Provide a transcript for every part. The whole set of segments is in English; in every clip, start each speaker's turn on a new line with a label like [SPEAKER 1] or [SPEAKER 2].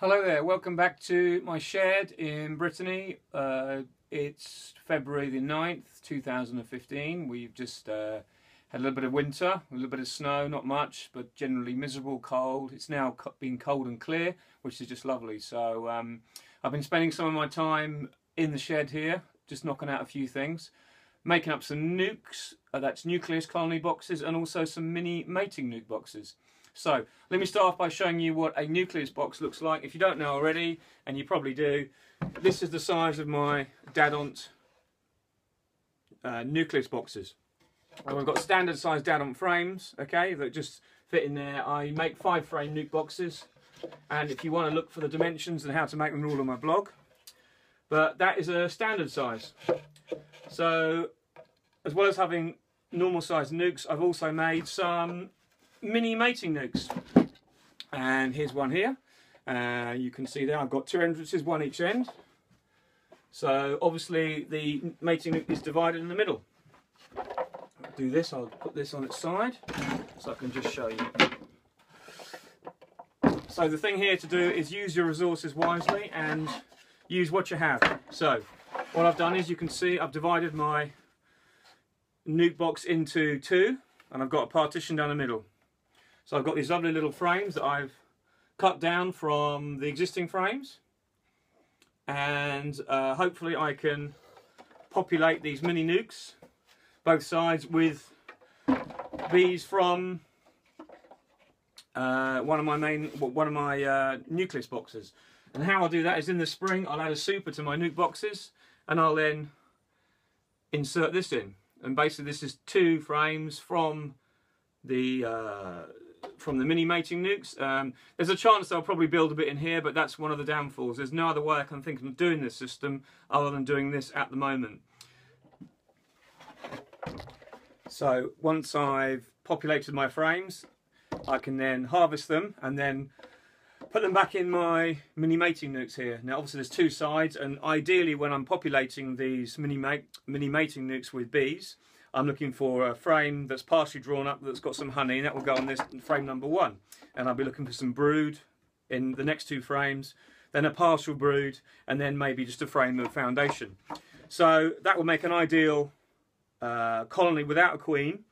[SPEAKER 1] Hello there, welcome back to my shed in Brittany. Uh, it's February the 9th, 2015. We've just uh, had a little bit of winter, a little bit of snow, not much, but generally miserable, cold. It's now been cold and clear, which is just lovely. So um, I've been spending some of my time in the shed here, just knocking out a few things, making up some nucs, uh, that's nucleus colony boxes, and also some mini mating nuc boxes. So let me start off by showing you what a nucleus box looks like. If you don't know already, and you probably do, this is the size of my Dadant uh, nucleus boxes. And we've got standard size Dadant frames, okay, that just fit in there. I make five frame nuc boxes, and if you want to look for the dimensions and how to make them, all on my blog. But that is a standard size. So, as well as having normal size nucs, I've also made some mini mating nucs. And here's one here. Uh, you can see there I've got two entrances, one each end. So obviously the mating nuc is divided in the middle. I'll do this, I'll put this on its side so I can just show you. So the thing here to do is use your resources wisely and use what you have. So what I've done is you can see I've divided my nuc box into two and I've got a partition down the middle. So I've got these lovely little frames that I've cut down from the existing frames. And uh, hopefully I can populate these mini nucs both sides with bees from uh, one of my main one of my uh, nucleus boxes. And how I'll do that is in the spring I'll add a super to my nuc boxes and I'll then insert this in. And basically this is two frames from the uh, from the mini mating nucs. Um, there's a chance they'll probably build a bit in here, but that's one of the downfalls. There's no other way I can think of doing this system other than doing this at the moment. So once I've populated my frames, I can then harvest them and then put them back in my mini mating nucs here. Now obviously there's two sides and ideally when I'm populating these mini, mini mating nucs with bees, I'm looking for a frame that's partially drawn up that's got some honey and that will go on this frame number one. And I'll be looking for some brood in the next two frames, then a partial brood, and then maybe just a frame of foundation. So that will make an ideal uh, colony without a queen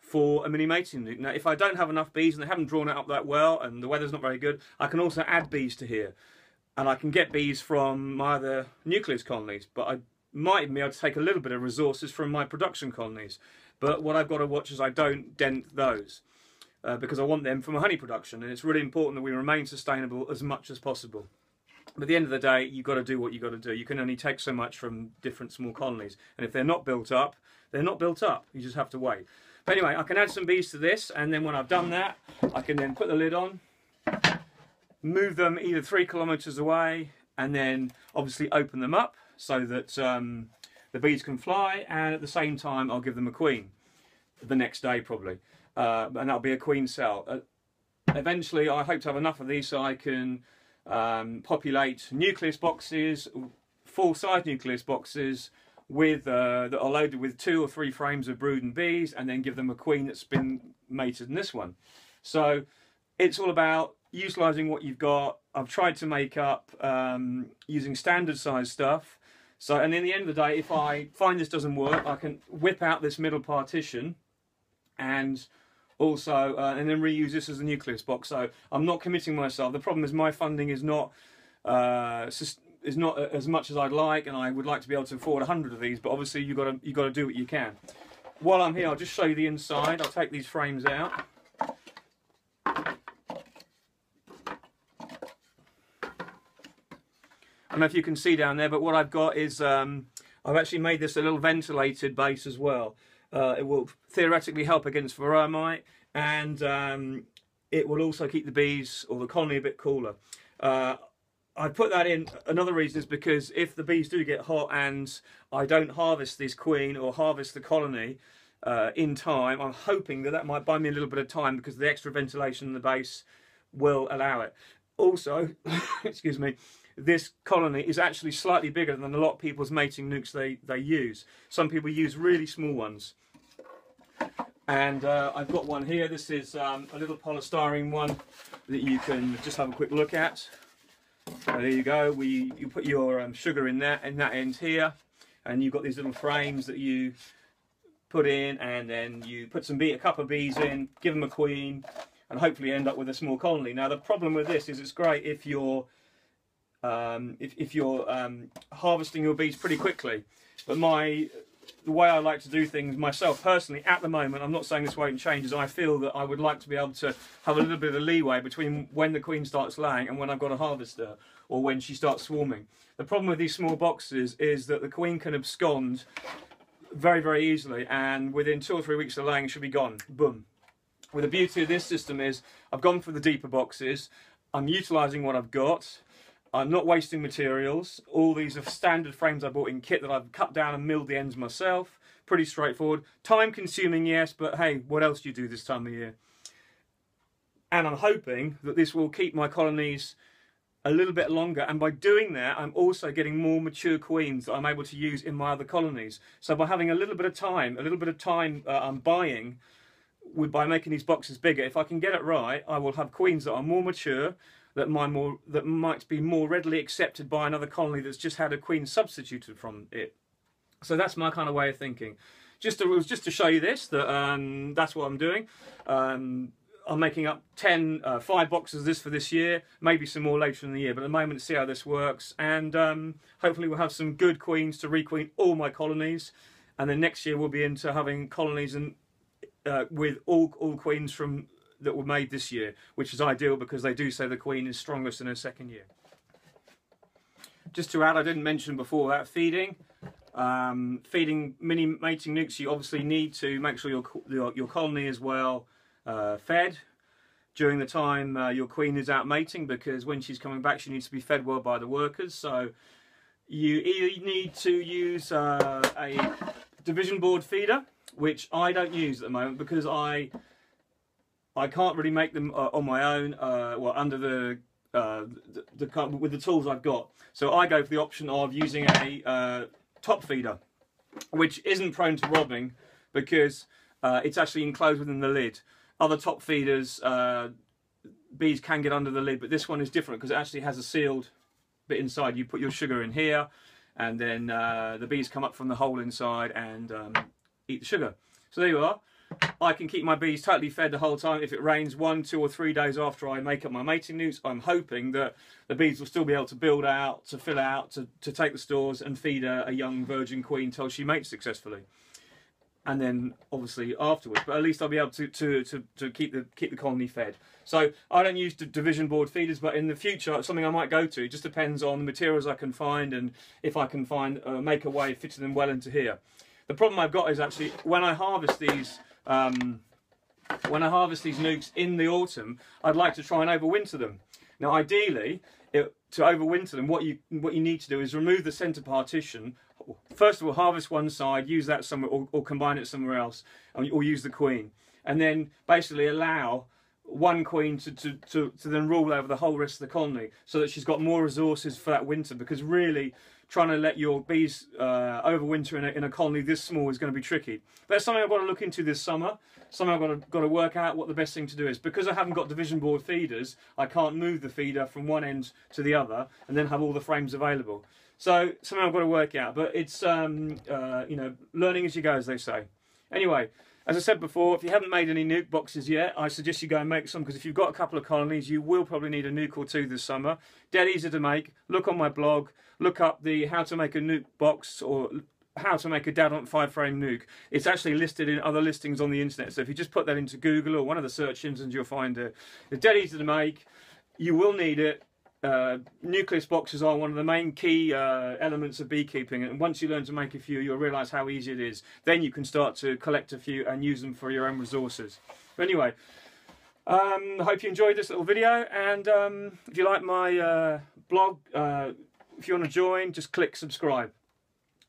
[SPEAKER 1] for a mini mating nuc. Now, if I don't have enough bees and they haven't drawn it up that well and the weather's not very good, I can also add bees to here. And I can get bees from my other nucleus colonies, but I might be able to take a little bit of resources from my production colonies. But what I've got to watch is I don't dent those. Uh, because I want them for my honey production, and it's really important that we remain sustainable as much as possible. But at the end of the day, you've got to do what you've got to do. You can only take so much from different small colonies, and if they're not built up, they're not built up. You just have to wait. But anyway, I can add some bees to this, and then when I've done that, I can then put the lid on, move them either three kilometres away, and then obviously open them up so that um, the bees can fly and at the same time I'll give them a queen the next day probably uh, and that'll be a queen cell. Uh, eventually I hope to have enough of these so I can um, populate nucleus boxes, full size nucleus boxes with uh, that are loaded with two or three frames of brood and bees and then give them a queen that's been mated in this one. So it's all about utilising what you've got. I've tried to make up um, using standard size stuff so, and in the end of the day, if I find this doesn't work, I can whip out this middle partition and also, uh, and then reuse this as a nucleus box. So I'm not committing myself. The problem is my funding is not, uh, is not as much as I'd like, and I would like to be able to afford 100 of these, but obviously you've got to, you've got to do what you can. While I'm here, I'll just show you the inside. I'll take these frames out. Don't know if you can see down there, but what I've got is um, I've actually made this a little ventilated base as well. Uh, it will theoretically help against varroa mite and um, it will also keep the bees or the colony a bit cooler. Uh, I put that in. Another reason is because if the bees do get hot and I don't harvest this queen or harvest the colony uh, in time, I'm hoping that that might buy me a little bit of time because the extra ventilation in the base will allow it. Also, excuse me, this colony is actually slightly bigger than a lot of people's mating nucs they, they use. Some people use really small ones. And uh, I've got one here. This is um, a little polystyrene one that you can just have a quick look at. So there you go. We you put your um, sugar in that in that end here, and you've got these little frames that you put in, and then you put some bee, a couple of bees in, give them a queen, and hopefully end up with a small colony. Now the problem with this is it's great if you're um, if, if you're um, harvesting your bees pretty quickly, but my the way I like to do things myself personally at the moment, I'm not saying this won't change, is I feel that I would like to be able to have a little bit of leeway between when the queen starts laying and when I've got a harvester or when she starts swarming. The problem with these small boxes is that the queen can abscond very, very easily and within two or three weeks of laying she'll be gone. Boom. Well, the beauty of this system is I've gone for the deeper boxes. I'm utilising what I've got. I'm not wasting materials. All these are standard frames I bought in kit that I've cut down and milled the ends myself. Pretty straightforward. Time consuming, yes, but hey, what else do you do this time of year? And I'm hoping that this will keep my colonies a little bit longer. And by doing that, I'm also getting more mature queens that I'm able to use in my other colonies. So by having a little bit of time, a little bit of time uh, I'm buying with, by making these boxes bigger, if I can get it right, I will have queens that are more mature, that might more that might be more readily accepted by another colony that's just had a queen substituted from it. So that's my kind of way of thinking. Just to just to show you this that um, that's what I'm doing. Um, I'm making up 10, uh, five boxes of this for this year, maybe some more later in the year, but at the moment, see how this works. And um, hopefully, we'll have some good queens to requeen all my colonies. And then next year, we'll be into having colonies and uh, with all, all queens from that were made this year, which is ideal because they do say the Queen is strongest in her second year. Just to add, I didn't mention before that feeding. Um, feeding mini mating nucs, you obviously need to make sure your your, your colony is well uh, fed during the time uh, your queen is out mating because when she's coming back she needs to be fed well by the workers. So you either need to use uh, a division board feeder, which I don't use at the moment because I I can't really make them uh, on my own, uh, well, under the, uh, the, the, with the tools I've got. So I go for the option of using a uh, top feeder, which isn't prone to robbing because uh, it's actually enclosed within the lid. Other top feeders, bees can get under the lid, but this one is different because it actually has a sealed bit inside. You put your sugar in here, and then the bees come up from the hole inside and um, eat the sugar. So there you are. I can keep my bees totally fed the whole time. If it rains one, two or three days after I make up my mating nucs, I'm hoping that the bees will still be able to build out, to fill out, to, to take the stores and feed a, a young virgin queen till she mates successfully. And then obviously afterwards, but at least I'll be able to, to, to, to keep the keep the colony fed. So I don't use division board feeders, but in the future, it's something I might go to. It just depends on the materials I can find and if I can find uh, make a way fitting them well into here. The problem I've got is actually when I harvest these um, when I harvest these nucs in the autumn, I'd like to try and overwinter them. Now, ideally, it, to overwinter them, what you what you need to do is remove the centre partition. First of all, harvest one side, use that somewhere, or, or combine it somewhere else, or use the queen, and then basically allow one queen to, to, to, to then rule over the whole rest of the colony, so that she's got more resources for that winter. Because really, trying to let your bees uh, overwinter in a, in a colony this small is going to be tricky. That's something I've got to look into this summer. Something I've got to, got to work out what the best thing to do is. Because I haven't got division board feeders, I can't move the feeder from one end to the other and then have all the frames available. So something I've got to work out. But it's, um, uh, you know, learning as you go, as they say. Anyway, as I said before, if you haven't made any nuc boxes yet, I suggest you go and make some because if you've got a couple of colonies, you will probably need a nuc or two this summer. Dead easy to make. Look on my blog, look up the how to make a nuc box or how to make a Dadant 5 frame nuc. It's actually listed in other listings on the internet. So if you just put that into Google or one of the search engines, you'll find it. It's dead easy to make. You will need it uh, nucleus boxes are one of the main key uh, elements of beekeeping and once you learn to make a few you'll realise how easy it is. Then you can start to collect a few and use them for your own resources. But anyway um, I hope you enjoyed this little video and um, if you like my uh, blog uh, if you want to join just click subscribe.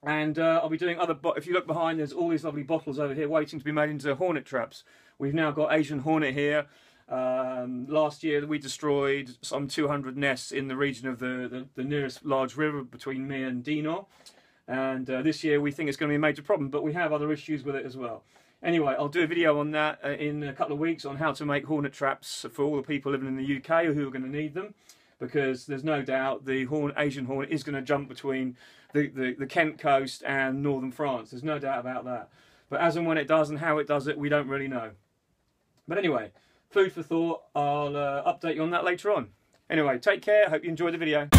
[SPEAKER 1] And uh, I'll be doing other if you look behind there's all these lovely bottles over here waiting to be made into hornet traps. We've now got Asian hornet here um, last year, we destroyed some 200 nests in the region of the, the, the nearest large river between me and Dino. And uh, this year, we think it's going to be a major problem, but we have other issues with it as well. Anyway, I'll do a video on that uh, in a couple of weeks on how to make hornet traps for all the people living in the UK who are going to need them because there's no doubt the horn, Asian hornet is going to jump between the, the, the Kent coast and northern France. There's no doubt about that. But as and when it does and how it does it, we don't really know. But anyway, food for thought. I'll uh, update you on that later on. Anyway, take care. Hope you enjoy the video.